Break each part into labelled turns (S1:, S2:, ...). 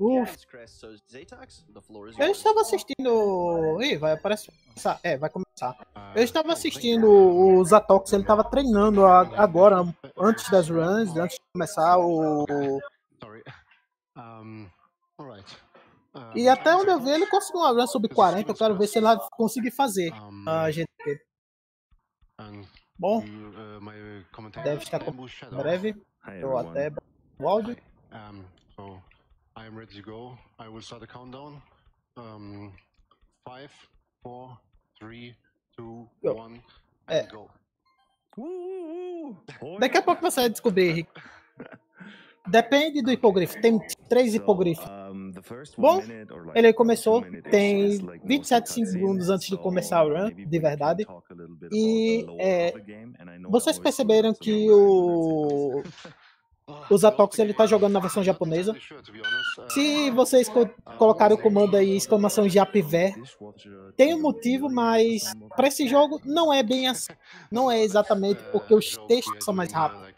S1: Uf. Eu estava assistindo. Ih, vai aparecer. É, vai começar. Eu estava assistindo o Zatox, ele estava treinando agora, antes das runs, antes de começar o. E até onde eu vi, ele conseguiu uma run sub 40. Eu quero ver se ele vai conseguir fazer a gente. Bom, deve estar em breve. Estou até o áudio. So I am ready to go. I will start the countdown. Um, five, four, three, two, one, and é. go. Uh, uh, Daqui a pouco você vai descobrir, Rick. Depende do hipogrifo. Tem três hipogrifos. Bom, ele começou, tem 27 segundos antes de começar o run, de verdade. E é, vocês perceberam que o o Zatox ele tá jogando na versão japonesa. Se vocês co colocarem o comando aí, exclamação Japver, tem um motivo, mas para esse jogo não é bem assim. Não é exatamente porque os textos são mais rápidos.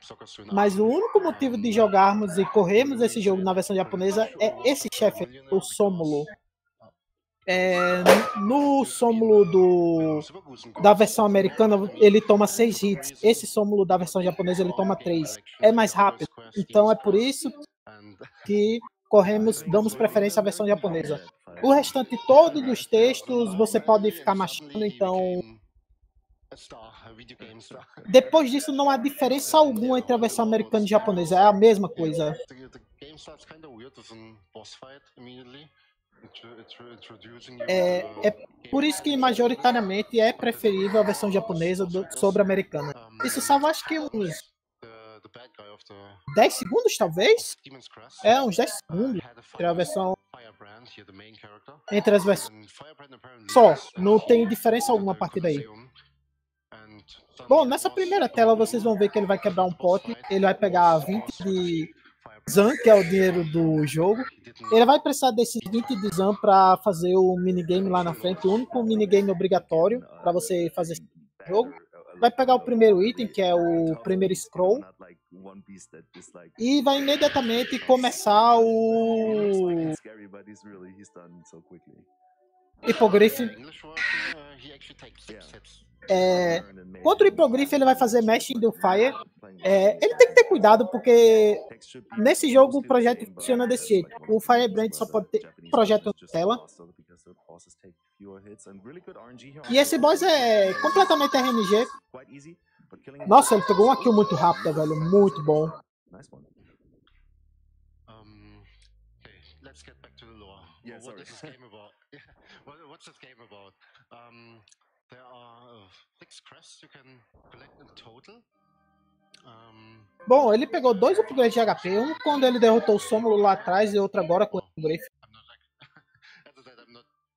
S1: Mas o único motivo de jogarmos e corrermos esse jogo na versão japonesa é esse chefe, o Somulo. É, no sômulo do, da versão americana, ele toma seis hits. Esse sômulo da versão japonesa, ele toma três. É mais rápido. Então é por isso que corremos, damos preferência à versão japonesa. O restante todo dos textos você pode ficar machando, então depois disso não há diferença alguma entre a versão americana e japonesa, é a mesma coisa. É, é por isso que majoritariamente é preferível a versão japonesa do, sobre a americana. Isso salva acho que uns 10 segundos, talvez? É, uns 10 segundos entre a versão. Entre as versões. Só, não tem diferença alguma a partir daí. Bom, nessa primeira tela vocês vão ver que ele vai quebrar um pote, ele vai pegar 20 de Zan, que é o dinheiro do jogo. Ele vai precisar desse 20 de Zan para fazer o minigame lá na frente, o único minigame obrigatório para você fazer esse jogo. Vai pegar o primeiro item, que é o primeiro scroll, e vai imediatamente começar o hipogrife. É, contra o Hipogrifo, ele vai fazer Mesh in the Fire. É, ele tem que ter cuidado, porque nesse jogo o projeto funciona desse jeito. O Firebrand só pode ter projeto na tela. E esse boss é completamente RNG. Nossa, ele pegou uma kill muito rápida, velho. Muito bom. Yeah, sorry. What's this game about? What's this game about? Um, There are uh, six crests you can collect in total. Um... Bom, ele pegou dois upgrades de HP, um quando ele derrotou o Sômulo lá atrás e outro agora com o Griff.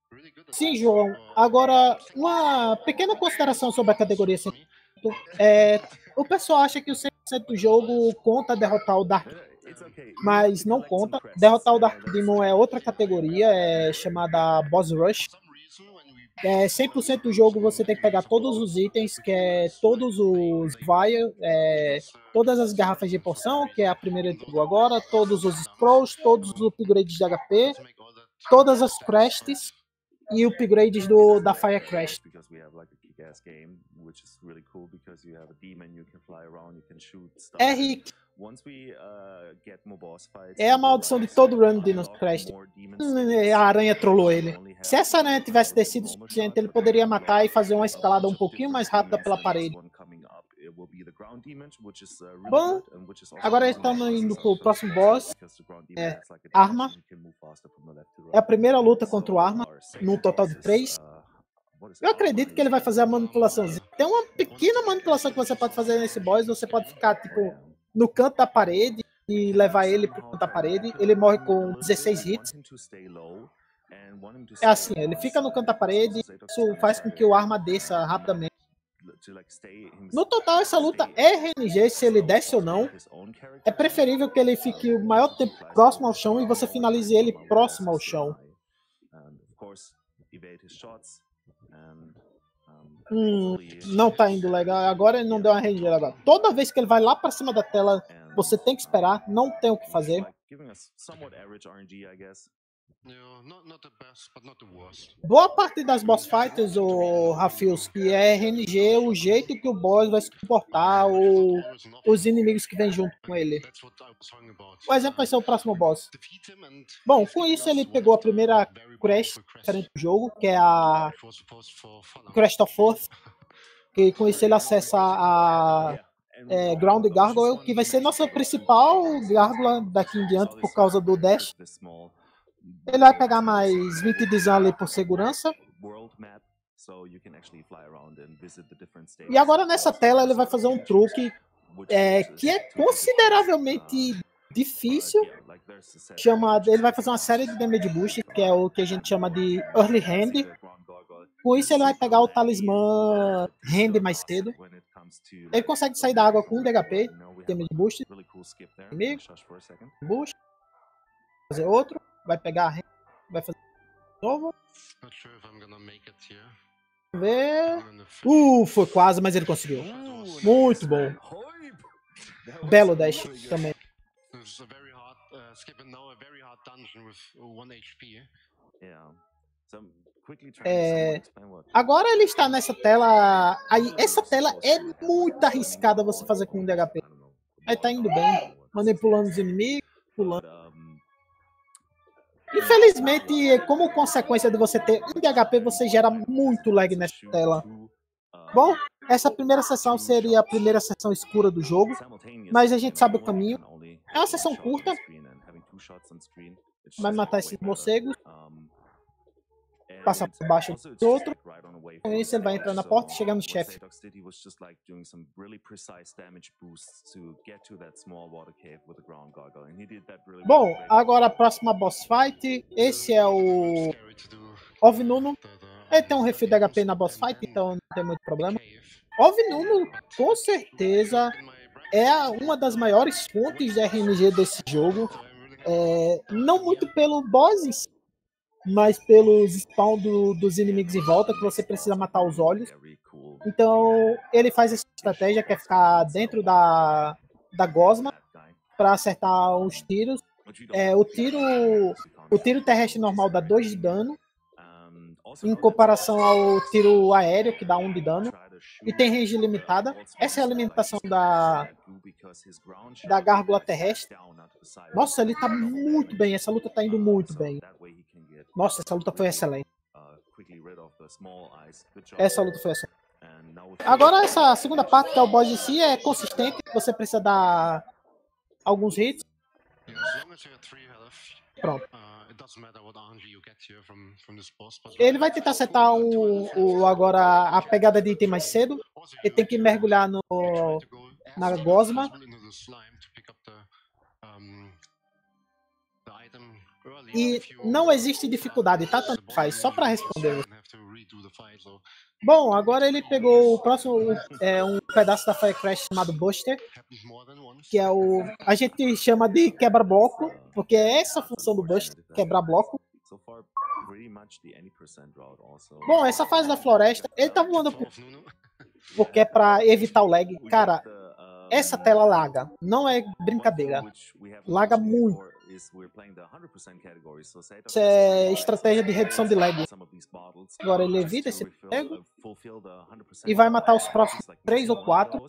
S1: Sim, João. Agora, uma pequena consideração sobre a categoria 100%. É, o pessoal acha que o 100% do jogo conta derrotar o Dark mas não conta. Derrotar o Dark Demon é outra categoria, é chamada Boss Rush. É, 100% do jogo você tem que pegar todos os itens, que é todos os vials, é, todas as garrafas de poção, que é a primeira que pegou agora, todos os scrolls, todos os upgrades de HP, todas as crests e upgrades do, da Fire Crest. É, Rick. É a maldição de todo run de Dino Crest. A aranha trollou ele. Se essa aranha tivesse descido o suficiente, ele poderia matar e fazer uma escalada um pouquinho mais rápida pela parede. Bom, agora estamos indo para o próximo boss. É, Arma. É a primeira luta contra o Arma, num total de três. Eu acredito que ele vai fazer a manipulação. Tem uma pequena manipulação que você pode fazer nesse boss. Você pode ficar, tipo, no canto da parede e levar ele pro canto da parede. Ele morre com 16 hits. É assim, ele fica no canto da parede, isso faz com que o arma desça rapidamente. No total, essa luta é RNG, se ele desce ou não. É preferível que ele fique o maior tempo próximo ao chão e você finalize ele próximo ao chão. Hum, não tá indo legal. Agora ele não deu uma RNG legal. Toda vez que ele vai lá para cima da tela, você tem que esperar, não tem o que fazer. Boa parte das boss fighters, o Rafios, que é RNG, o jeito que o boss vai se comportar, ou os inimigos que vêm junto com ele. O exemplo vai ser o próximo boss. Bom, com isso ele pegou a primeira Crash diferente do jogo, que é a Crash of Force, que com isso ele acessa a é, Ground Gargoyle, que vai ser nossa principal gárgula daqui em diante por causa do Dash. Ele vai pegar mais 20 de ali por segurança. E agora nessa tela ele vai fazer um truque é, que é consideravelmente difícil. Chama, ele vai fazer uma série de damage boost, que é o que a gente chama de early hand. Com isso ele vai pegar o talismã hand mais cedo. Ele consegue sair da água com um DHP, damage boost. Boost. Fazer outro vai pegar, vai fazer de novo. Vamos ver. Uh, foi quase, mas ele conseguiu. Muito bom. Belo dash também. É, agora ele está nessa tela. Aí, essa tela é muito arriscada você fazer com um DHP. Aí tá indo bem, manipulando os inimigos, pulando. Infelizmente, como consequência de você ter um DHP, você gera muito lag nessa tela. Bom, essa primeira sessão seria a primeira sessão escura do jogo, mas a gente sabe o caminho. É uma sessão curta. Vai matar esses morcegos passa por baixo do outro. Isso, ele vai entrar na porta e chegar no chefe. Bom, agora a próxima boss fight. Esse é o Ovnuno. Ele tem um refil de HP na boss fight, então não tem muito problema. Ovnuno, com certeza, é uma das maiores fontes de RNG desse jogo. É, não muito pelo boss em si, mas pelos spawn do, dos inimigos em volta, que você precisa matar os olhos. Então, ele faz essa estratégia que é ficar dentro da, da gosma para acertar os tiros. É, o tiro o tiro terrestre normal dá 2 de dano, em comparação ao tiro aéreo, que dá 1 um de dano. E tem range limitada. Essa é a alimentação da, da gárgula terrestre. Nossa, ele tá muito bem. Essa luta tá indo muito bem. Nossa, essa luta foi excelente. Essa luta foi excelente. Agora, essa segunda parte, que é o boss em si, é consistente. Você precisa dar alguns hits. Pronto. Ele vai tentar acertar o, o, agora a pegada de item mais cedo. Ele tem que mergulhar no, na gosma. E não existe dificuldade, tá? Tanto faz, só para responder. Bom, agora ele pegou o próximo, é, um pedaço da Fire Crash chamado Buster, que é o. A gente chama de quebra-bloco, porque é essa a função do Buster, quebrar bloco. Bom, essa fase da floresta, ele tá voando por... porque é pra evitar o lag. Cara, essa tela laga, não é brincadeira. Laga muito. Isso é estratégia de redução de lag. Agora ele evita esse pego e vai matar os próximos 3 ou 4.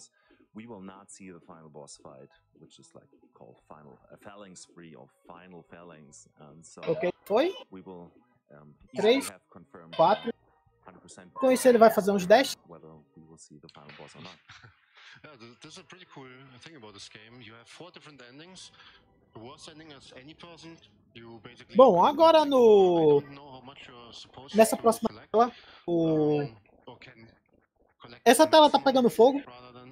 S1: we will not see the final boss fight, which is like called final a phalanx free or final phalanx. And so ok, foi. We will, um, 3, 4. Com isso ele vai fazer uns 10. Whether we will see the final boss or not. yeah, this is a pretty cool thing about this game. You have four different endings. Bom, agora no nessa próxima tela, o essa tela tá pegando fogo,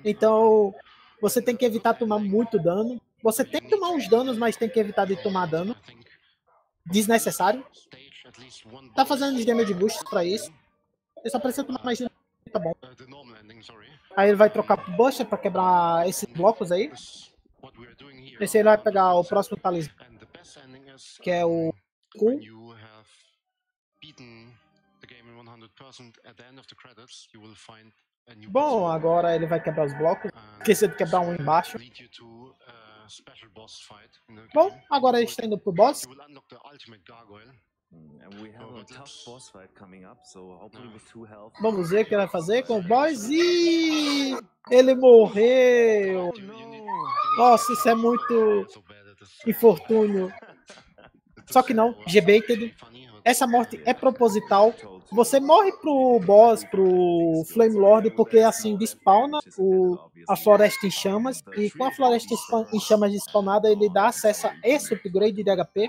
S1: então você tem que evitar tomar muito dano. Você tem que tomar uns danos, mas tem que evitar de tomar dano desnecessário. Tá fazendo damage boosts para isso. Ele só precisa tomar mais dano, tá bom. Aí ele vai trocar pro Buster para quebrar esses blocos aí. Ele vai pegar o próximo talismã, que é o Cool. Bom, agora ele vai quebrar os blocos. Esqueci de quebrar um embaixo. Bom, agora eles estão indo pro boss. Vamos ver o que ele vai fazer com o boss. E ele morreu. Nossa, isso é muito infortúnio. Só que não, G-Baited. Essa morte é proposital. Você morre pro boss, pro Flame Lord, porque assim despawna o, a floresta em chamas. E com a floresta em chamas despawnada, ele dá acesso a esse upgrade de HP.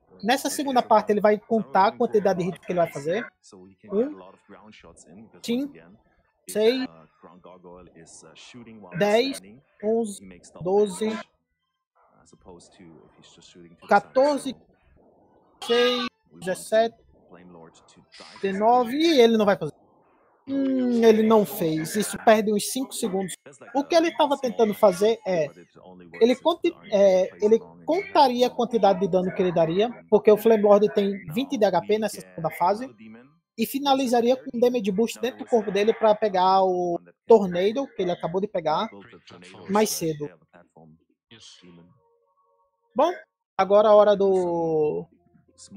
S1: Nessa segunda parte, ele vai contar a quantidade de hits que ele vai fazer. Um, cinco, seis, dez, onze, doze, 14, 16, 17, 19 e ele não vai fazer. Hum, ele não fez. Isso perde uns 5 segundos. O que ele estava tentando fazer é ele, conti, é ele, contaria a quantidade de dano que ele daria, porque o Flame tem 20 de HP nessa segunda fase, e finalizaria com um damage boost dentro do corpo dele para pegar o Tornado, que ele acabou de pegar, mais cedo. Bom, agora a hora do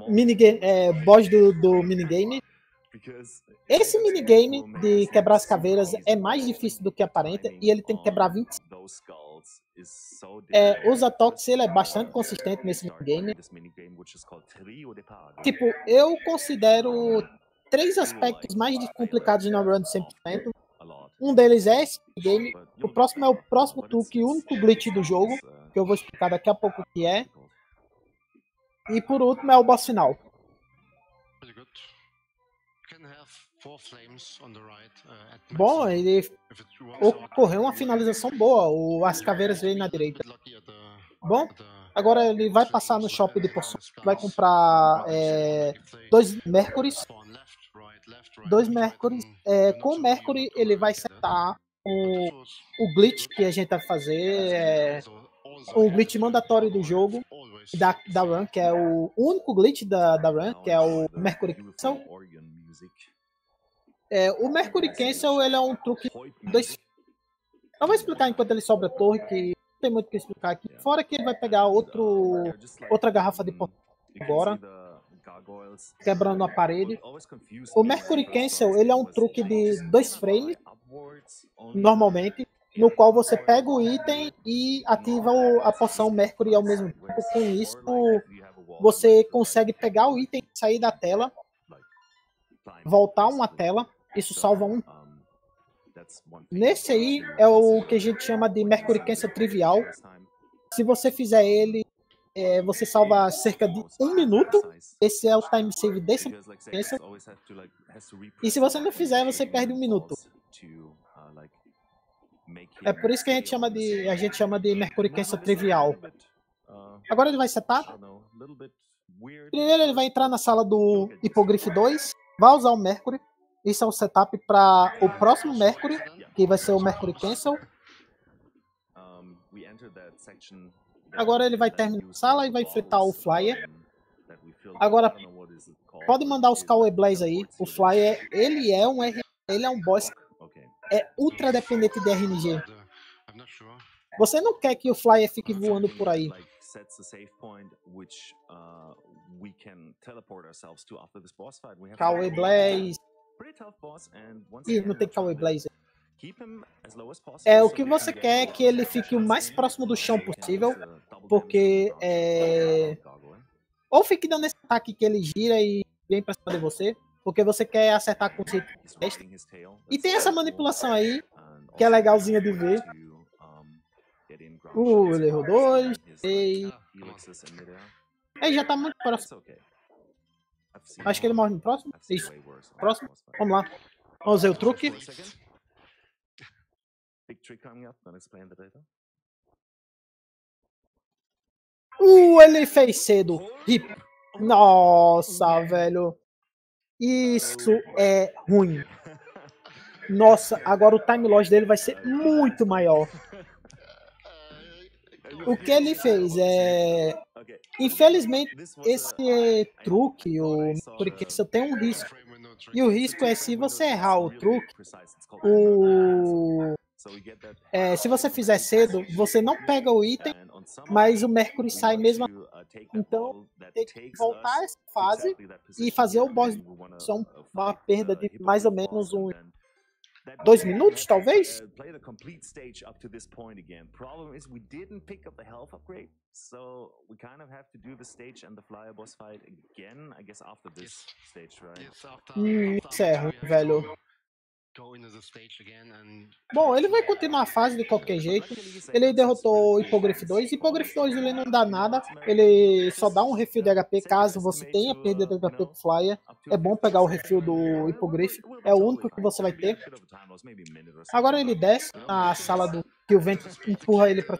S1: minigame, é, boss do, do minigame. Esse minigame de quebrar as caveiras é mais difícil do que aparenta e ele tem que quebrar 20. É, o Zatox ele é bastante consistente nesse minigame. Tipo, eu considero três aspectos mais complicados no run 100%. Um deles é esse game. O próximo é o próximo truque, o único glitch do jogo, que eu vou explicar daqui a pouco o que é. E por último é o boss final. Uh, Bom, ele ocorreu uma finalização boa. O, as caveiras veio na direita. Bom, agora ele vai passar no shopping de poções, vai comprar é, dois Mercuries. Dois Mercuries. É, com o Mercury ele vai setar o, o glitch que a gente vai fazer. É, o glitch mandatório do jogo da, da run, que é o único glitch da, da run, que é o Mercury Cancel. É, o Mercury Cancel ele é um truque dois. Eu vou explicar enquanto ele sobra a torre, que não tem muito o que explicar aqui. Fora que ele vai pegar outro, outra garrafa de agora, quebrando a parede. O Mercury Cancel ele é um truque de dois frames, normalmente no qual você pega o item e ativa a poção Mercury ao mesmo tempo. Com isso, você consegue pegar o item, sair da tela, voltar uma tela, isso salva um. Nesse aí é o que a gente chama de Mercury Cancel trivial. Se você fizer ele, é, você salva cerca de um minuto. Esse é o time save desse Cancel. E se você não fizer, você perde um minuto. É por isso que a gente chama de a gente chama de Mercury Cancel trivial. Agora ele vai setar. Primeiro ele vai entrar na sala do Hipogrifo 2, vai usar o Mercury. Isso é o setup para o próximo Mercury, que vai ser o Mercury Cancel. Agora ele vai terminar a sala e vai enfrentar o Flyer. Agora, pode mandar os Kawaii Blaze aí. O Flyer, ele é um ele é um boss é ultra dependente de RNG. Você não quer que o Flyer fique voando por aí. Kawaii Blaze. Ih, não tem Kawaii Blaze. É, o que você quer é que ele fique o mais próximo do chão possível, porque é... Ou fique dando esse ataque que ele gira e vem pra cima de você, porque você quer acertar com o E tem essa manipulação aí, que é legalzinha de ver. Uh, ele errou dois, três. Ele já tá muito próximo. Acho que ele morre no próximo. Isso. Próximo. Vamos lá. Vamos ver o truque. Uh, ele fez cedo. Hip. Nossa, velho. Isso é ruim. Nossa, agora o time loss dele vai ser muito maior. O que ele fez é. Infelizmente, esse truque, o porque você tem um risco. E o risco é se você errar o truque, o. É, se você fizer cedo, você não pega o item, mas o Mercury sai mesmo. Então, tem que voltar essa fase e fazer o boss. São uma perda de mais ou menos um dois minutos, talvez? Play the complete stage up to this point again. Problem is we didn't pick up the health upgrade, so we kind of have to do the stage and the flyer boss fight again, I guess after this stage, right? Hum, isso é ruim, velho. Bom, ele vai continuar a fase de qualquer jeito. Ele derrotou o Hipogrifo 2. Hipogrifo 2 ele não dá nada. Ele só dá um refil de HP caso você tenha perda de HP pro Flyer. É bom pegar o refil do Hipogrifo. É o único que você vai ter. Agora ele desce na sala do que o vento empurra ele para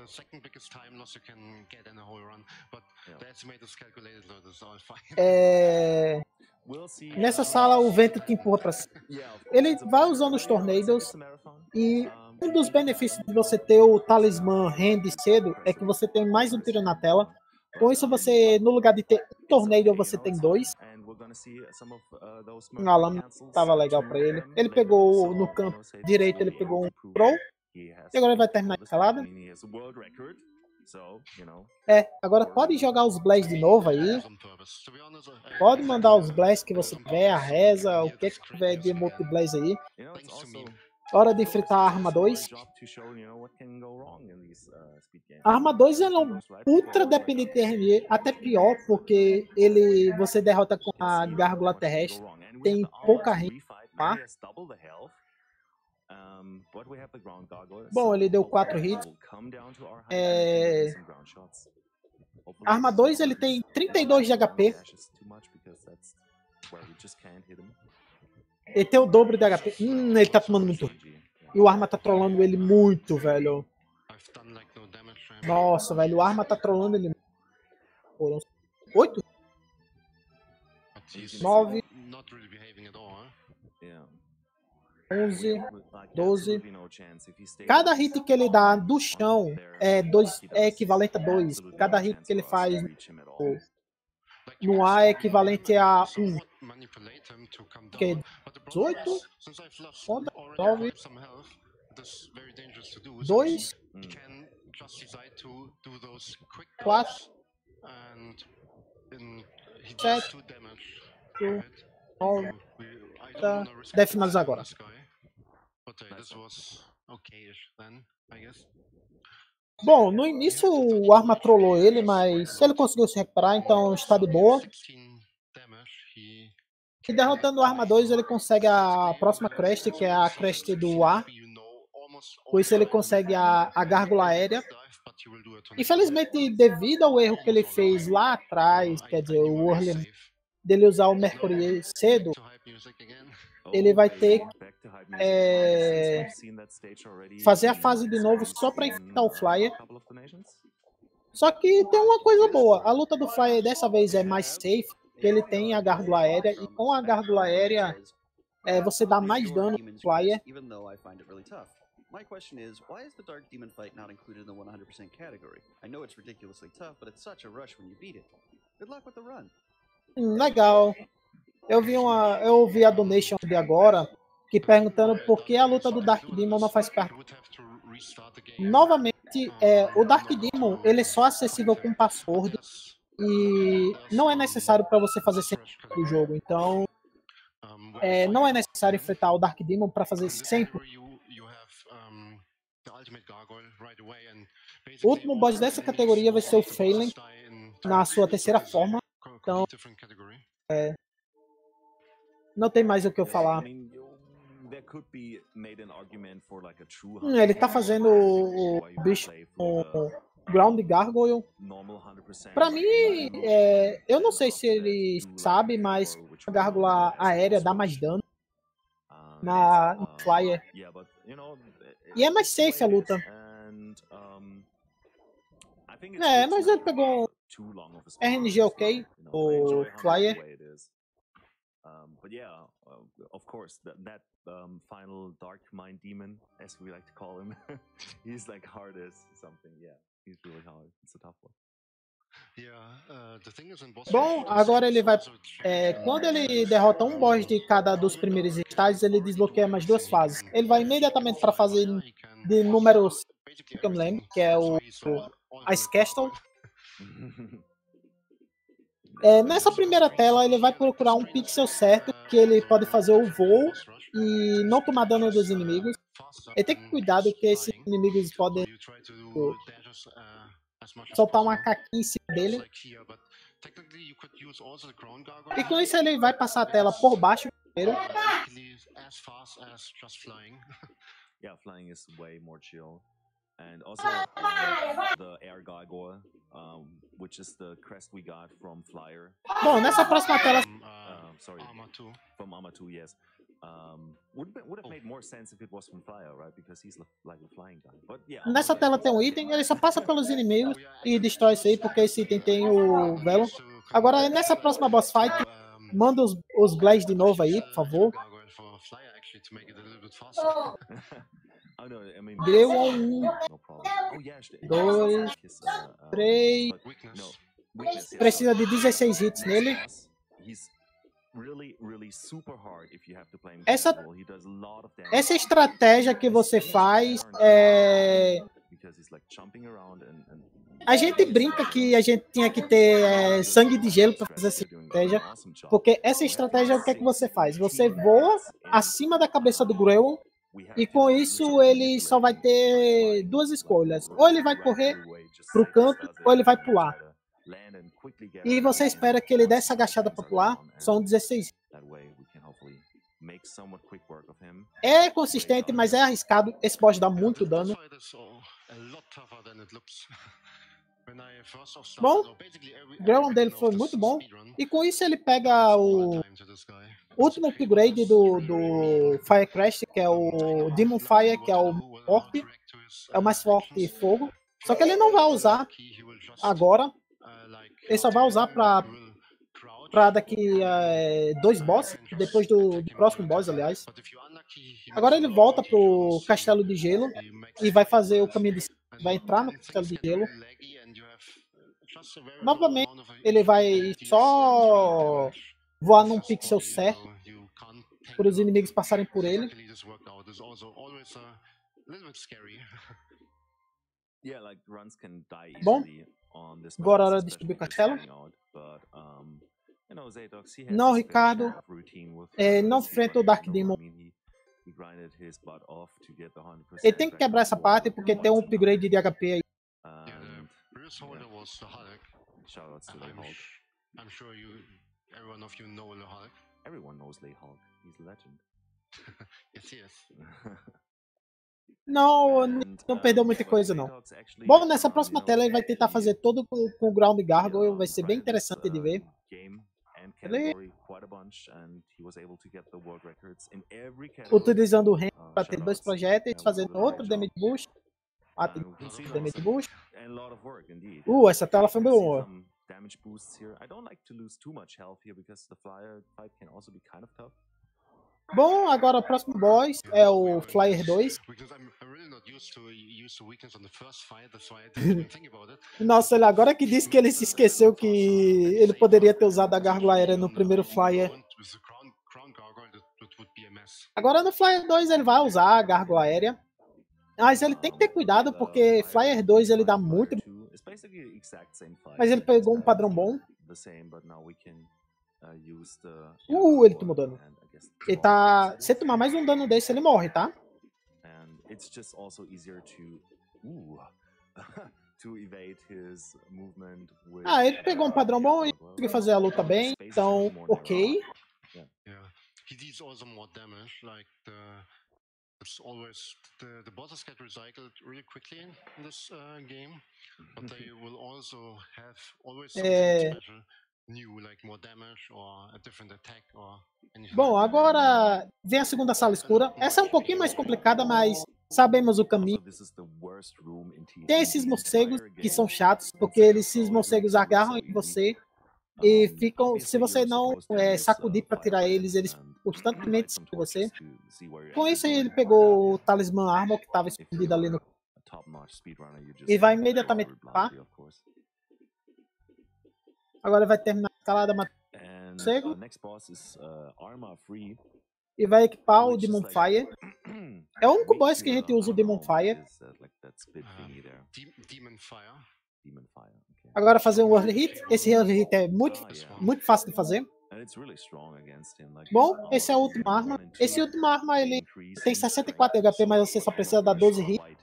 S1: the second biggest time loss you can get in a whole run, but the estimate is calculated, so all fine. É... Nessa sala o vento te empurra para cima. Ele vai usando os tornados e um dos benefícios de você ter o talismã rende cedo é que você tem mais um tiro na tela. Com isso você, no lugar de ter um tornado, você tem dois. A lâmina estava legal para ele. Ele pegou no canto direito, ele pegou um Pro. E agora ele vai terminar a escalada. É, agora pode jogar os Blaze de novo aí. Pode mandar os Blaze que você tiver, a reza, o que que tiver de multi-Blaze aí. Hora de fritar a arma 2. A arma 2 é um ultra dependente de RNG, até pior, porque ele você derrota com a gárgula terrestre, tem pouca renda, tá? Bom, ele deu 4 hits. É... Arma 2 ele tem 32 de HP. Ele tem o dobro de HP. Hum, ele tá tomando muito. E o Arma tá trollando ele muito, velho. Nossa, velho, o Arma tá trollando ele. Foram 8? 9. 11, 12. Cada hit que ele dá do chão é, dois, é equivalente a 2. Cada hit que ele faz no ar é equivalente a 1. Um. Que é 18, 9, 2, 4, 7, 9, tá. Deve finalizar agora. Bom, no início o Arma trollou ele, mas ele conseguiu se recuperar, então está de boa. E derrotando o Arma 2, ele consegue a próxima crest, que é a crest do ar. Com isso ele consegue a, a gárgula aérea. Infelizmente, devido ao erro que ele fez lá atrás, quer dizer, o early dele usar o Mercury cedo, ele vai ter é, fazer a fase de novo só para enfrentar o Flyer. Só que tem uma coisa boa, a luta do Flyer dessa vez é mais safe, porque ele tem a gárgula aérea, e com a gárgula aérea é, você dá mais dano no Flyer. My question is, why is the Dark Demon fight not included in the 100% category? I know it's ridiculously tough, but it's such a rush when you beat it. Good luck with the run. Legal. Eu vi uma, eu ouvi a donation de agora que perguntando por que a luta do Dark Demon não faz parte. Novamente, é, o Dark Demon ele é só acessível com password e não é necessário para você fazer sempre o jogo. Então, é, não é necessário enfrentar o Dark Demon para fazer sempre. O último boss dessa categoria vai ser o Phelan na sua terceira forma. Então, é, não tem mais o que eu falar. Hum, ele tá fazendo o, o bicho com Ground Gargoyle. Pra mim, é, eu não sei se ele sabe, mas a gárgula aérea dá mais dano na no Flyer. E é mais safe a luta. É, mas ele pegou RNG ok, o Flyer.
S2: Um, but yeah, uh, of course, that, that um, final Dark Mind Demon, as we like to call him, he's like hard as something. Yeah, he's really hard. It's a tough one.
S1: Uh, Bom, agora ele vai. É, quando ele derrota um boss de cada dos primeiros estágios, ele desbloqueia mais duas fases. Ele vai imediatamente para a fase de número que eu me lembro, que é o, o Ice Castle. É, nessa primeira tela, ele vai procurar um pixel certo que ele pode fazer o voo e não tomar dano dos inimigos. Ele tem que cuidar que esses inimigos podem soltar uma caquinha em cima dele. E com isso ele vai passar a tela por baixo primeiro.
S2: Yeah, flying is way more chill. And also uh, the air gargoyle, um, which is the crest we got from Flyer.
S1: Bom, nessa próxima tela.
S2: Um, sorry, from Arma 2, yes. Um, would would have made more sense if it was from Flyer, right? Because he's like a flying guy. But yeah.
S1: Nessa tela tem um item, ele só passa pelos inimigos e destrói isso aí, porque esse item tem o velo. Agora, nessa próxima boss fight, manda os, os Blaze de novo aí, por favor. Deu um, dois, três. Precisa de 16 hits nele. Essa, essa estratégia que você faz é. A gente brinca que a gente tinha que ter é, sangue de gelo para fazer essa estratégia, porque essa estratégia o que é que você faz? Você voa acima da cabeça do Grewon e com isso ele só vai ter duas escolhas: ou ele vai correr para o canto ou ele vai pular. E você espera que ele dê essa agachada para pular, são 16. É consistente, mas é arriscado. Esse boss dá muito dano. Bom, o ground dele foi muito bom. E com isso ele pega o último upgrade do, do Firecrash, que é o Demon Fire, que é o forte. É o mais forte de fogo. Só que ele não vai usar agora. Ele só vai usar para para daqui é, dois bosses, depois do, do, próximo boss, aliás. Agora ele volta pro castelo de gelo e vai fazer o caminho de vai entrar no castelo de gelo. Novamente, ele vai só voar num pixel certo para os inimigos passarem por ele. Bom, agora é hora de subir o castelo. Não, Ricardo, é, não enfrenta o Dark Demon. Ele tem que quebrar essa parte porque tem um upgrade de HP aí. I'm sure you, every one of you know the Hulk. Everyone knows the Hulk. He's legend. yes, yes. Não, não perdeu muita coisa não. Bom, nessa próxima tela ele vai tentar fazer todo com, com o Ground Gargoyle, vai ser bem interessante de ver. Ele... Utilizando o Hand para ter dois projetos, fazendo outro damage boost. Ah, tem damage boost. Uh, essa tela foi boa. damage boosts here. I don't like to lose too much health here because the flyer fight can also be kind of tough. Bom, agora o próximo boss é o Flyer 2. Nossa, ele agora que disse que ele se esqueceu que ele poderia ter usado a gárgula aérea no primeiro Flyer. Agora no Flyer 2 ele vai usar a gárgula aérea. Mas ele tem que ter cuidado porque Flyer 2 ele dá muito. Mas ele pegou um padrão bom. Uh, ele tomou dano. Ele tá. Se tomar mais um dano desse, ele morre, tá? Ah, ele pegou um padrão bom e conseguiu fazer a luta bem, então, ok. He deals also more damage, like the it's always the the bosses get recycled really quickly in this uh, game, but they will also have always something é... special. Bom, agora vem a segunda sala escura. Essa é um pouquinho mais complicada, mas Sabemos o caminho. Tem esses morcegos que são chatos, porque esses morcegos agarram em você e ficam. Se você não é, sacudir para tirar eles, eles constantemente seguem você. Com isso, ele pegou o talismã Armor que estava escondido ali no. E vai imediatamente para. Agora vai terminar a escalada morcego. Uh, e vai equipar o Demon Fire. É o único boss que a gente usa o Demon Fire. Agora fazer um World Hit. Esse World Hit é muito, muito fácil de fazer. Bom, esse é o último arma. Esse último arma ele tem 64 HP, mas você só precisa dar 12 hits.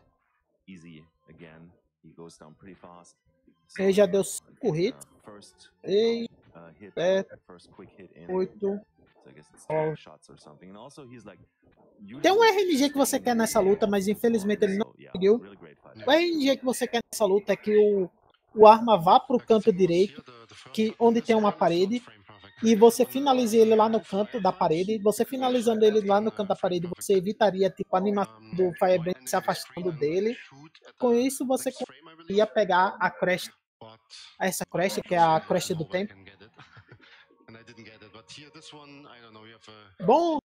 S1: Ele já deu 5 hits. E 7, 8, tem um RNG que você quer nessa luta, mas infelizmente ele não conseguiu. O RNG que você quer nessa luta é que o, o arma vá para o canto direito, que, onde tem uma parede, e você finalize ele lá no canto da parede. Você finalizando ele lá no canto da parede, você evitaria tipo, a animação do Firebrand se afastando dele. Com isso, você ia pegar a crest, essa crest, que é a crest do tempo. Bom.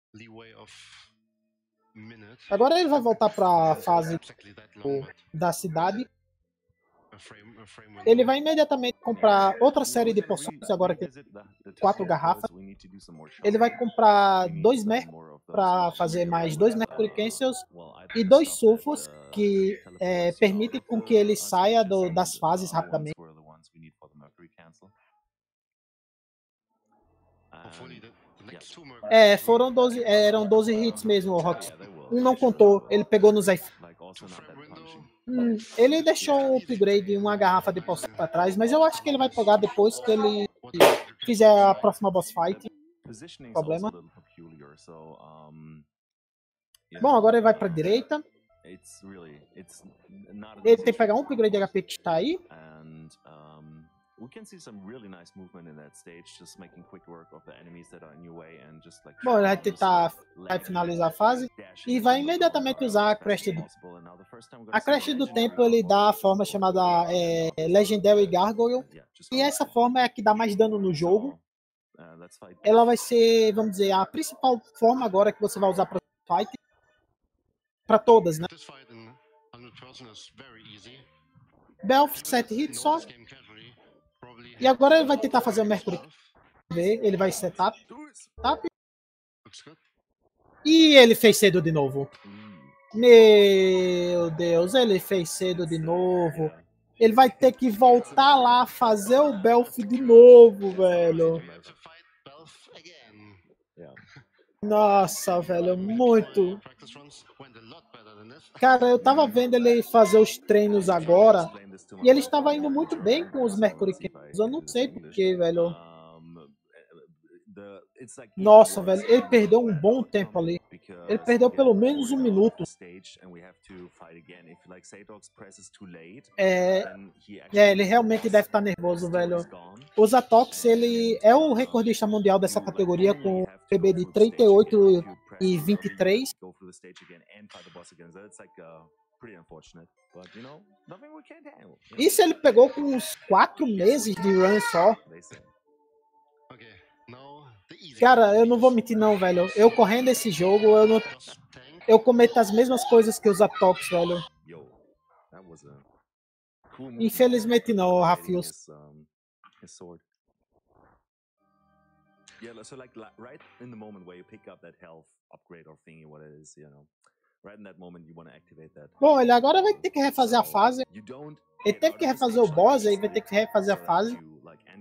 S1: Agora ele vai voltar para a fase da cidade. Ele vai imediatamente comprar outra série de poções, agora que quatro garrafas. Ele vai comprar dois Mercury para fazer mais dois Mercury Cancels e dois sulfos que é, permitem com que ele saia do, das fases rapidamente. É, foram 12, eram 12 hits mesmo, o Rox. Um não contou, ele pegou nos hum, Ele deixou o upgrade uma garrafa de poção para trás, mas eu acho que ele vai pegar depois que ele fizer a próxima boss fight. Problema. Bom, agora ele vai para direita. Ele tem que pegar um upgrade de HP que está aí we can see some really nice movement in that stage, just making quick work of the enemies that are in your way and just like. Bom, ele vai tentar vai finalizar a fase e vai imediatamente usar a Crest do A Crest do Tempo ele dá a forma chamada é, Legendary Gargoyle e essa forma é a que dá mais dano no jogo. Uh, Ela vai ser, vamos dizer, a principal forma agora que você vai usar para fight para todas, né? Belf 7 hits só. E agora ele vai tentar fazer o Mercury. Ele vai setup. Tap. E ele fez cedo de novo. Meu Deus, ele fez cedo de novo. Ele vai ter que voltar lá fazer o Belf de novo, velho. Nossa, velho, muito. Cara, eu tava vendo ele fazer os treinos agora e ele estava indo muito bem com os Mercury. Eu não sei porquê, velho. Nossa, velho, ele perdeu um bom tempo ali. Ele perdeu pelo menos um minuto. É, é ele realmente deve estar nervoso, velho. O Zatox, ele é o recordista mundial dessa categoria com um PB de 38 e 23. Isso ele pegou com uns 4 meses de run só. Cara, eu não vou mentir não, velho. Eu correndo esse jogo, eu não... Eu cometo as mesmas coisas que os Atops, velho. Infelizmente não, Rafios. Yeah, so like right in the moment where you pick up that health upgrade or thingy, what it is, you know. Bom, ele agora vai ter que refazer a fase. Ele teve que refazer o boss, aí vai ter que refazer a fase.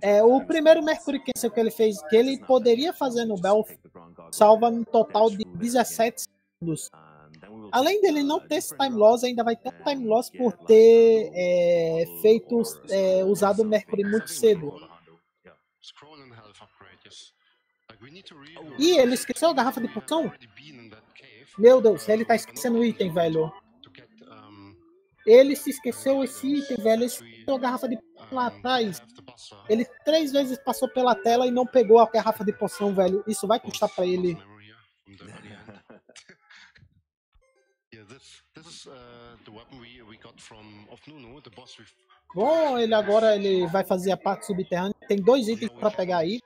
S1: É, o primeiro Mercury Cancel que ele fez, que ele poderia fazer no Belf, salva um total de 17 segundos. Além dele não ter esse time loss, ainda vai ter um time loss por ter é, feito, é, usado o Mercury muito cedo. E ele esqueceu a garrafa de poção? Meu Deus, ele tá esquecendo o item, velho. Ele se esqueceu esse item, velho. Ele esqueceu a garrafa de poção lá atrás. Ele três vezes passou pela tela e não pegou a garrafa de poção, velho. Isso vai custar para ele. Bom, ele agora ele vai fazer a parte subterrânea. Tem dois itens para pegar aí.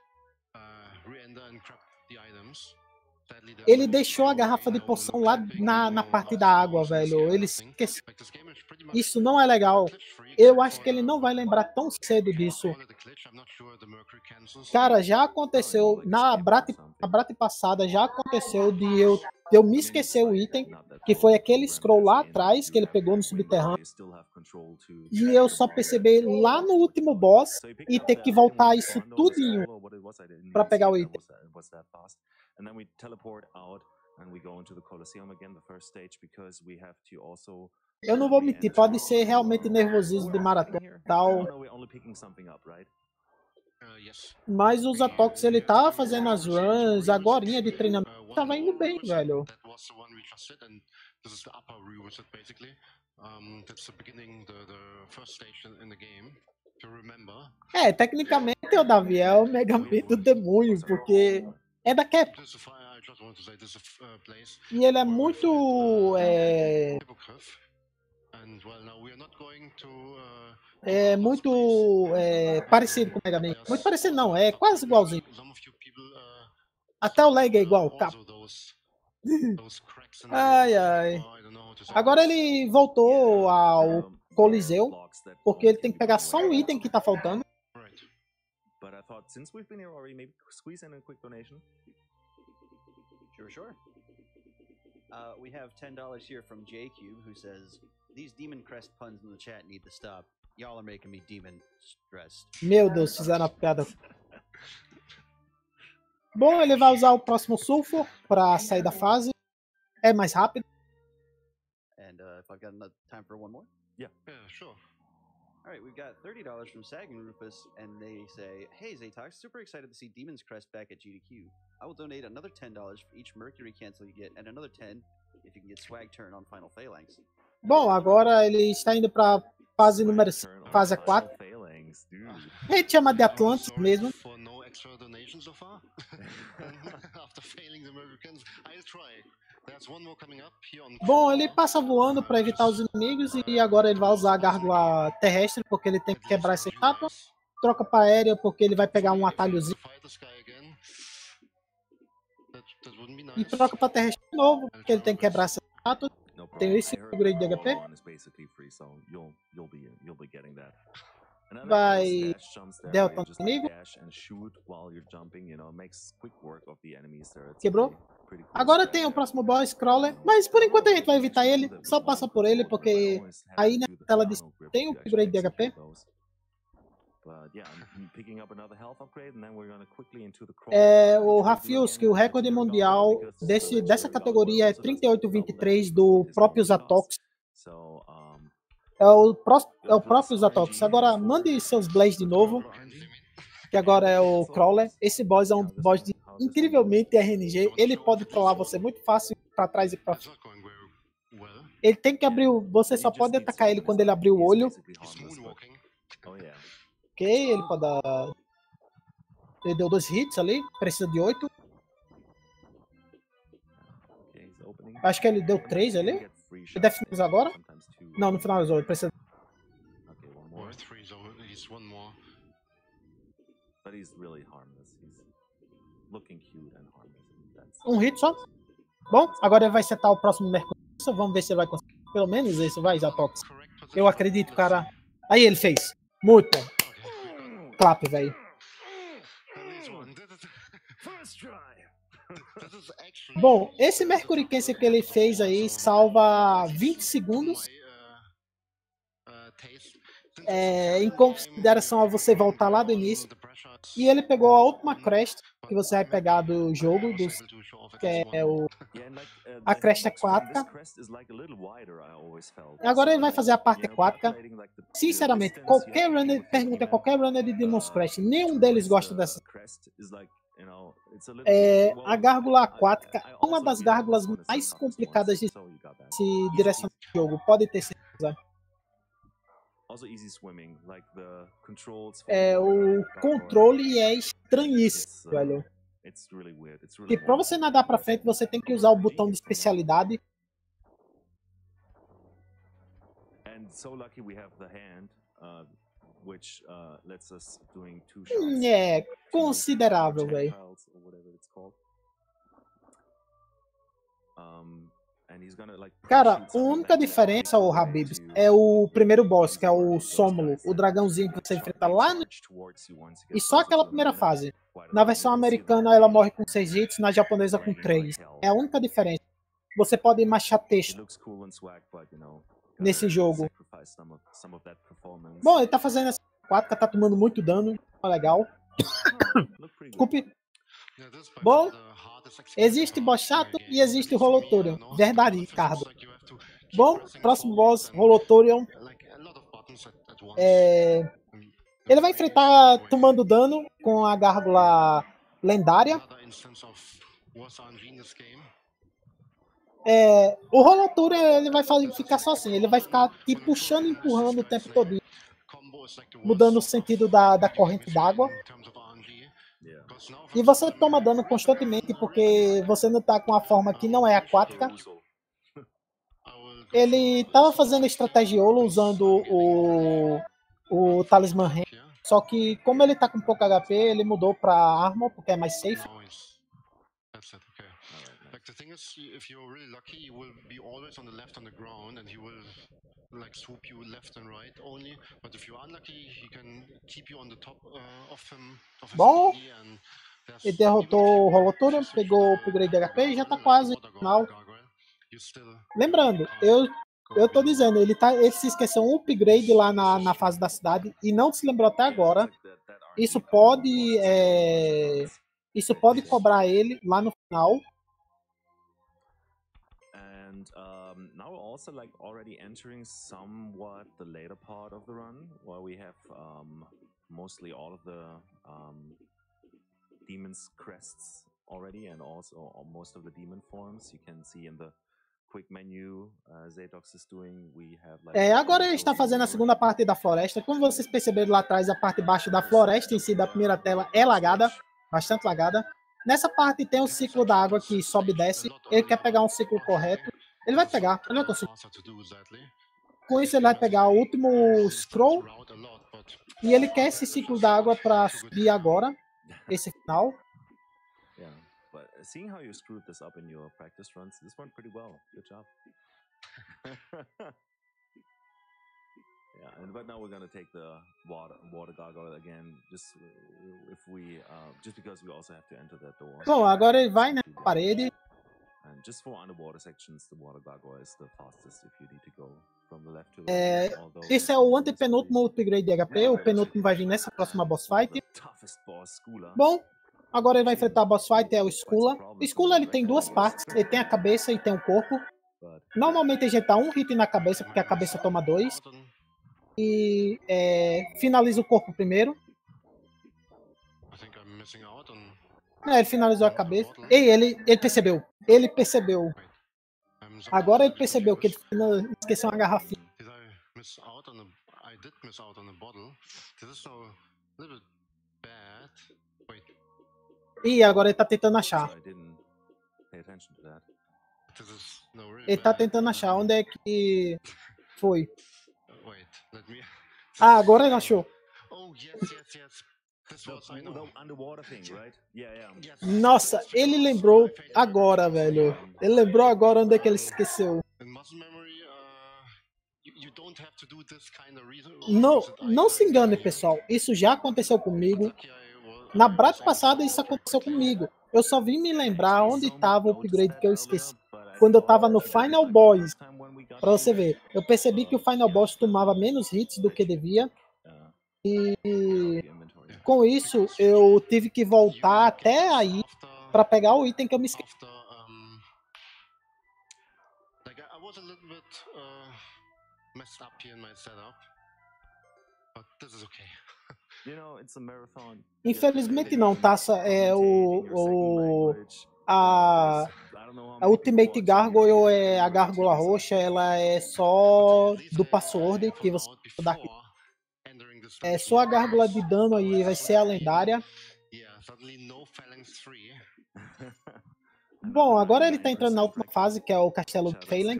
S1: Ele deixou a garrafa de poção lá na, na parte da água, velho. Ele esqueceu. Isso não é legal. Eu acho que ele não vai lembrar tão cedo disso. Cara, já aconteceu na Brat, na Brat passada, já aconteceu de eu, eu me esquecer o item, que foi aquele scroll lá atrás que ele pegou no subterrâneo. E eu só percebi lá no último boss e ter que voltar isso tudinho para pegar o item. And then we teleport out and we go into the Colosseum again, the first stage, because we have to also Eu não vou mentir, pode ser realmente nervosismo de maratona e tal. Mas os Atox, ele tá fazendo as runs, agora de treinamento, tava indo bem, velho. É, tecnicamente o Davi é o Mega Man do demônio, porque é da Cap. E ele é muito. É, é muito é, parecido com o Mega Man. Muito parecido não, é quase igualzinho. Até o lag é igual, ai, ai. Agora ele voltou ao Coliseu, porque ele tem que pegar só um item que tá faltando. But I thought since we've been here already, maybe squeeze in a quick donation. Sure, sure. Uh, we have ten dollars here from JCube who says these demon crest puns in the chat need to stop. Y'all are making me demon stressed. Meu Deus, fizeram a piada. Bom, ele vai usar o próximo sulfur para sair da fase. É mais rápido. And uh, if I've got enough time for one more?
S3: Yeah, yeah, sure.
S1: All right, we've got $30 from Sag and Rufus, and they say, Hey, Zatox, super excited to see Demon's Crest back at GDQ. I will donate another $10 for each Mercury cancel you get, and another 10 if you can get swag turn on Final Phalanx. Bom, agora ele está indo para fase número 5, fase 4. A gente chama de Atlantis mesmo. Bom, ele passa voando para evitar os inimigos e agora ele vai usar a gárgula terrestre porque ele tem que quebrar essa estátua. Troca para aérea porque ele vai pegar um atalhozinho. E troca para terrestre de novo porque ele tem que quebrar essa estátua. Tem esse upgrade de HP. Vai delta inimigo. Quebrou. Agora tem o próximo boss, Crawler, mas por enquanto a gente vai evitar ele, só passa por ele, porque aí na tela diz tem o upgrade de HP. É, o Rafius, que o recorde mundial desse, dessa categoria é 38,23 do próprio Zatox. É o, pró, é o próprio Zatox. Agora, mande seus Blaze de novo, que agora é o Crawler. Esse boss é um boss de incrivelmente RNG. Ele pode trollar você muito fácil para trás e para Ele tem que abrir o. Você só pode atacar ele quando ele abrir o olho. Ok, ele pode dar. Ele deu dois hits ali, precisa de oito. Acho que ele deu três ali. Ele deve finalizar agora? Não, no finalizou, ele precisa. Um hit só. Bom, agora ele vai setar o próximo Mercúrio. Vamos ver se ele vai conseguir. Pelo menos isso vai, Zatox. Eu acredito, cara. Aí ele fez. Muito. Clap, velho. Bom, esse Mercuriquense que ele fez aí salva 20 segundos. É, em consideração a você voltar lá do início. E ele pegou a última crest que você vai pegar do jogo, do, que é o, a crest aquática. Agora ele vai fazer a parte aquática. Sinceramente, qualquer runner, pergunta qualquer runner de Demon's Crest, nenhum deles gosta dessa. É, a gárgula aquática é uma das gárgulas mais complicadas de se direcionar no jogo, pode ter certeza. É, o controle é estranhíssimo, uh, velho. E pra você nadar pra frente, você tem que usar o botão de especialidade.
S2: so lucky we have the hand, uh, which uh, lets us doing two
S1: shots. É considerável, velho. Cara, a única diferença, o Habibs, é o primeiro boss, que é o Sómulo, o dragãozinho que você enfrenta lá no... E só aquela primeira fase. Na versão americana ela morre com 6 hits, na japonesa com 3. É a única diferença. Você pode machar texto nesse jogo. Bom, ele tá fazendo essa 4, tá tomando muito dano, tá legal. Desculpe. Bom, existe boss chato e existe Rolotorion. Verdade, Ricardo. Bom, próximo boss, Rolotorion. É... Ele vai enfrentar tomando dano com a gárgula lendária. É, o Rolotorion ele vai ficar só assim, ele vai ficar te puxando e empurrando o tempo todo, mudando o sentido da, da corrente d'água. E você toma dano constantemente porque você não está com a forma que não é aquática. Ele estava fazendo estratégiolo usando o, o Talismã Hand, só que como ele está com pouco HP, ele mudou para Armor, porque é mais safe. Like the thing is, if you're really lucky, you will be always on the left on the ground, and he will like swoop you left and right only. But if you're unlucky, he can keep you on the top uh, of him. Of Bom, ele derrotou o Rolotorium, pegou o upgrade de HP e já tá quase no final. Lembrando, eu eu tô dizendo, ele, tá, ele se esqueceu um upgrade lá na, na fase da cidade e não se lembrou até agora. Isso pode é, isso pode cobrar ele lá no final.
S2: And um, now we're also like already entering somewhat the later part of the run, where we have um, mostly all of the um, demon's crests already, and also most of the demon forms you can see in the quick menu uh, is doing. We have like
S1: é, agora ele está fazendo a segunda parte da floresta. Como vocês perceberam lá atrás, a parte de baixo da floresta em si da primeira tela é lagada, bastante lagada. Nessa parte tem o ciclo da água que sobe e desce. Ele quer pegar um ciclo correto. Ele vai pegar, ele vai conseguir. Com isso, ele vai pegar o último scroll. E ele quer esse ciclo d'água para subir agora, esse final.
S2: seeing how you screwed this up in your practice runs, this went pretty well. Good job. yeah, and but now we're gonna take the water water gargoyle again, just if we, uh, just because we also have to enter that door.
S1: Bom, agora ele vai na parede. É. Esse é o antepenúltimo upgrade de HP, o penúltimo vai vir nessa próxima boss fight. Bom, agora ele vai enfrentar a boss fight, é o Skula. O Skula ele tem duas partes, ele tem a cabeça e tem o corpo. Normalmente a gente dá um hit na cabeça, porque a cabeça toma dois. E é, finaliza o corpo primeiro. É, ele finalizou a cabeça. Ei, ele, ele percebeu. Ele percebeu. Agora ele percebeu que ele esqueceu uma garrafinha. E agora ele tá tentando achar. Ele tá tentando achar onde é que foi. Ah, agora ele achou. Oh, nossa, ele lembrou agora, velho. Ele lembrou agora onde é que ele esqueceu. Não, não se engane, pessoal. Isso já aconteceu comigo. Na brata passada, isso aconteceu comigo. Eu só vim me lembrar onde estava o upgrade que eu esqueci. Quando eu estava no Final Boss. Pra você ver. Eu percebi que o Final Boss tomava menos hits do que devia. E com isso, eu tive que voltar até aí para pegar o item que eu me esqueci. Infelizmente não, Taça. É o, o a, a Ultimate Gargoyle é a gárgula roxa, ela é só do password que você dá é, só a gárgula de dano aí vai ser a lendária. Bom, agora ele tá entrando na última fase, que é o Castelo Phelan,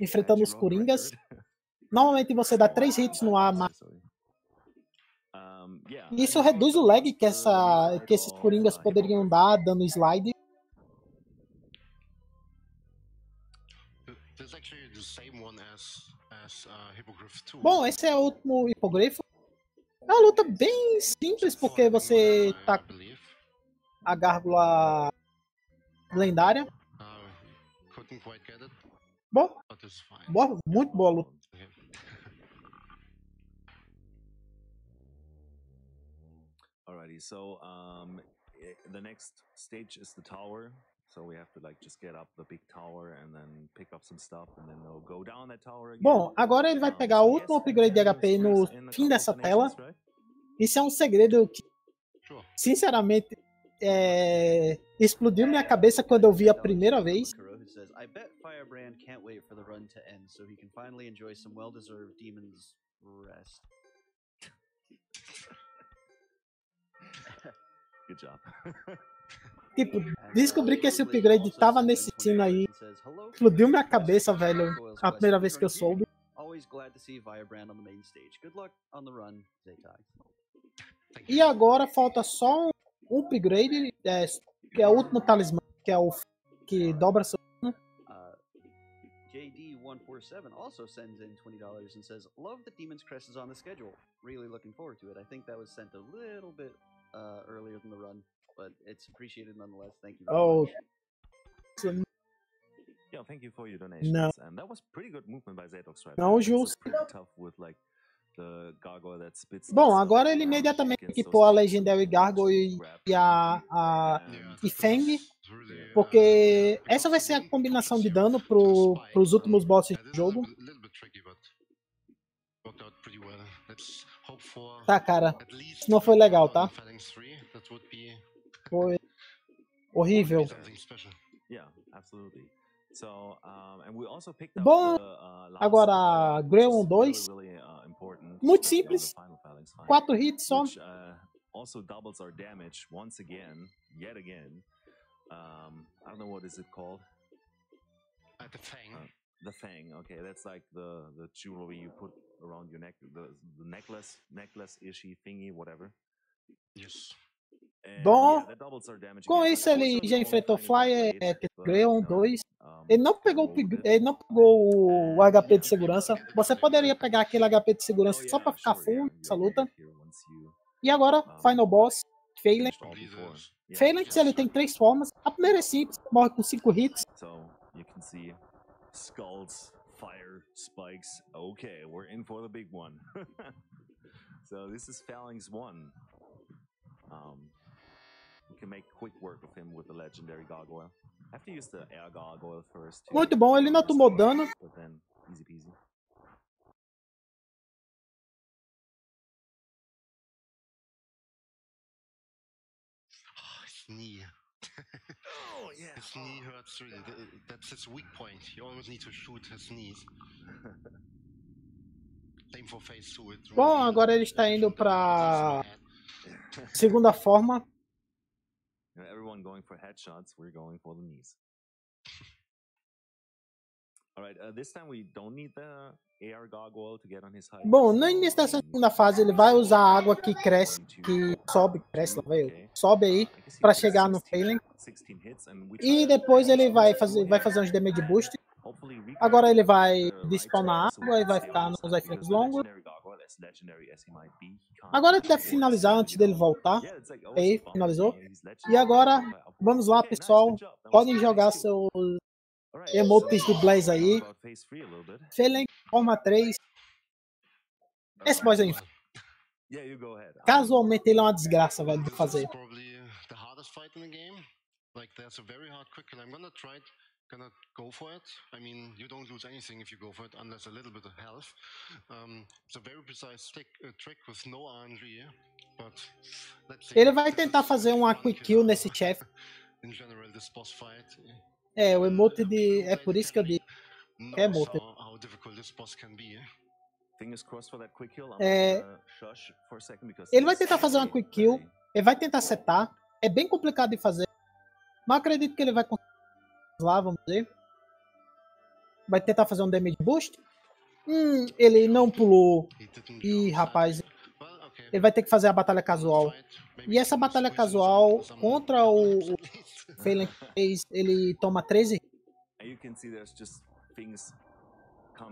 S1: enfrentando os Coringas. Normalmente você dá três hits no ar, mas isso reduz o lag que, essa, que esses coringas poderiam dar dando slide. Bom, esse é o último hipogrifo. É uma luta bem simples, porque você tá a gárgula lendária. Bom, boa, muito boa luta.
S2: Alrighty, so um, the next stage is the tower. So we have to like just get up the big tower and then pick up some stuff and then they'll go down that tower again.
S1: Bom, agora ele vai pegar o último upgrade de HP no fim dessa tela. Isso é um segredo que, sinceramente, é, explodiu minha cabeça quando eu vi a primeira vez. I bet Firebrand can't wait for the run to end so he can finally enjoy some well-deserved Demon's Rest.
S2: Good job.
S1: tipo, descobri que esse upgrade tava nesse sino aí. Explodiu minha cabeça, velho. A primeira vez que eu soube. E agora falta só um upgrade, é, que é o último talismã, que é o que dobra seu JD147 also sends in $20 and says, Love that Demon's Crest is on the schedule. Really looking forward to it. I think that was sent a little bit uh, earlier than the run, but it's appreciated nonetheless. Thank you. oh. Much.
S2: Yeah, thank you for your donations.
S1: No.
S2: And that was pretty good movement by right?
S1: Bom, agora ele imediatamente equipou a Legendary Gargoyle e a, a e Feng, porque essa vai ser a combinação de dano para os últimos bosses do jogo. Tá, cara. Isso não foi legal, tá? Foi horrível. Bom, agora Greon 2. Muito simples. Quatro hits só. Also doubles our damage once again, yet again. Um, I don't know what is it called.
S3: Uh, the Fang. Uh,
S2: the Fang. Okay, that's like the the jewelry you put around your neck, the, the necklace, necklace, ishi, thingy, whatever.
S3: Yes.
S1: Bom, com isso ele já enfrentou Flyer, é, Greon 2. Ele não pegou, ele não pegou o HP de segurança. Você poderia pegar aquele HP de segurança só para ficar full nessa luta. E agora, Final Boss, Phalanx. Phalanx ele tem três formas. A primeira é simples, morre com 5 hits.
S2: Skulls, fire, spikes. Okay, we're in for the big one. so this is Phalanx 1. Um, we can make quick work of him with the legendary gargoyle. I have to use the air gargoyle first. Too.
S1: Muito bom, ele não tomou dano.
S2: But then, easy peasy.
S3: his knee. oh yeah. His knee hurts really. That's his weak point. You always need to shoot his knees.
S1: Bom, agora ele está indo para segunda forma.
S2: Everyone going for headshots, we're going for the knees.
S1: Bom, no início dessa segunda fase ele vai usar a água que cresce, que sobe, cresce, lá vai, sobe aí para chegar no Phalanx. E depois ele vai fazer, vai fazer uns damage boost. Agora ele vai despawnar água e vai ficar nos iframes longos. Agora ele deve finalizar antes dele voltar. Aí, finalizou. E agora, vamos lá, pessoal. Podem jogar seus emotes de Blaze aí. Phalanx, forma 3. Esse boss aí. Casualmente ele é uma desgraça, velho, de fazer. Like there's a very hard quick kill. I'm gonna try it, gonna go for it. I mean, you don't lose anything if you go for it unless a little bit of health. Um, it's a very precise trick, uh, trick with no RNG, but let's see. Ele vai tentar fazer uma quick kill nesse chefe.
S3: In general, this boss fight
S1: é, o emote de. É por isso que eu digo. É emote. É... Ele vai tentar fazer uma quick kill. Ele vai tentar setar. É bem complicado de fazer. Mas acredito que ele vai conseguir lá, vamos ver Vai tentar fazer um damage boost. Hum, ele não pulou. E rapaz, ele vai ter que fazer a batalha casual. E essa batalha casual contra o, o Phelan ele toma 13.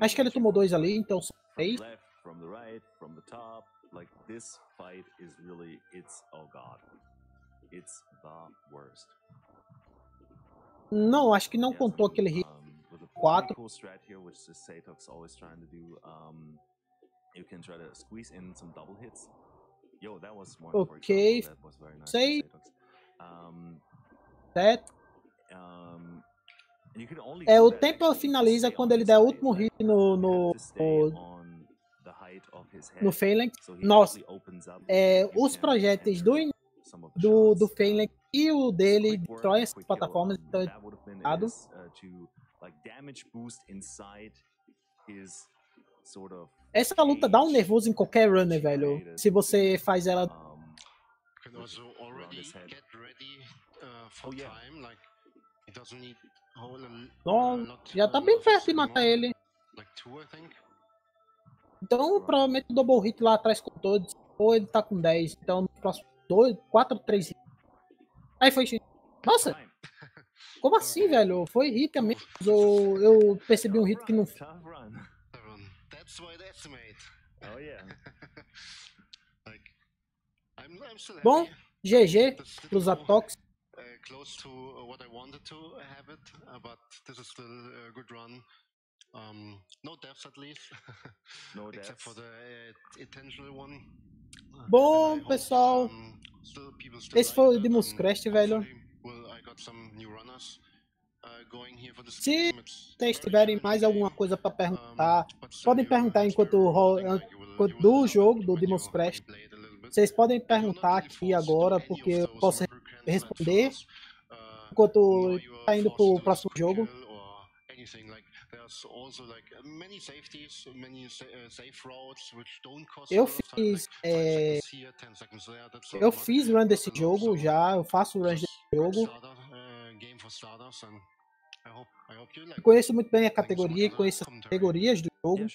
S1: Acho que ele tomou dois ali, então são 6. Não, acho que não contou aquele hit. 4. You can try to squeeze in some double hits. Yo, that was one okay. That was very nice Sei. Set. Um, é, o tempo finaliza quando ele der o último hit no, no, no, no Phalanx. Nossa, é, os projéteis do, do, do Phalanx e o dele destrói essas plataformas. Então, essa luta dá um nervoso em qualquer runner, velho. Se você faz ela. Não, já tá bem perto de matar ele. Então, provavelmente o double hit lá atrás com todos. Ou ele tá com 10. Então, no próximo 2, 4, 3 Aí foi. Nossa! Como assim, velho? Foi hit mesmo. Eu, eu percebi um hit que não. Bom, GG pros Atox. Close to what I wanted to have it, but this is still a good run. Um, no deaths at least. no deaths. Except for the uh, intentional one. Bom, pessoal, esse foi o Demon's Crest, velho. Se vocês tiverem mais alguma coisa para perguntar, podem perguntar enquanto, enquanto do jogo, do Demon's Crest. Vocês podem perguntar aqui agora, porque eu posso responder enquanto está indo para o próximo jogo. Eu fiz, é, eu fiz run desse jogo já, eu faço run desse jogo. Eu conheço muito bem a categoria e conheço as categorias do jogo.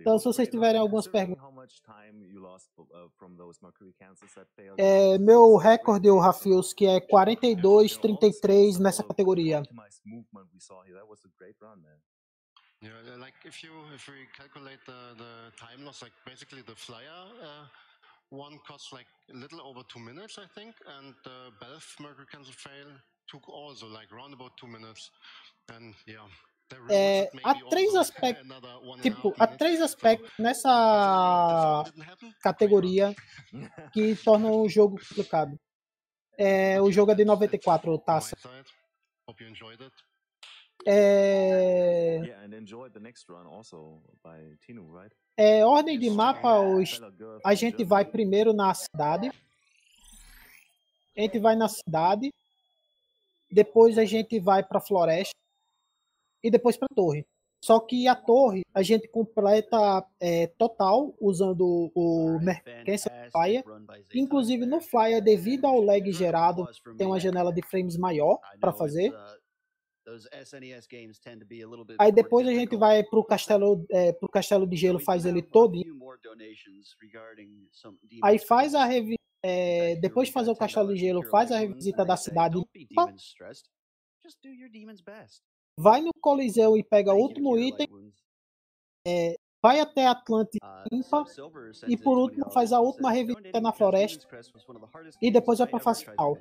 S1: Então, se vocês tiverem algumas perguntas. Uh, é, meu recorde, o Rafios, que é 42, 33 nessa categoria. Yeah, like if you if we calculate the the time loss, like basically the flyer uh, one costs like a little over two minutes, I think, and the Belf Mercury Cancel fail took also like around about two minutes, and yeah. É, há três aspectos, tipo, há três aspectos nessa categoria que tornam o jogo complicado. É, o jogo é de 94, taça. É... é ordem de mapa, os... a gente vai primeiro na cidade. A gente vai na cidade. Depois a gente vai para floresta e depois para a torre. Só que a torre a gente completa é, total usando o Mercancy Flyer. Inclusive no Flyer, devido ao lag gerado, tem uma janela de frames maior para fazer. Aí depois a gente vai para o castelo, é, pro castelo de gelo, faz ele todo. Aí faz a revi é, depois de fazer o castelo de gelo, faz a revisita da cidade. Vai no Coliseu e pega último item. É, vai até Atlante limpa e por último faz a última revisita na floresta e depois vai para a fase final.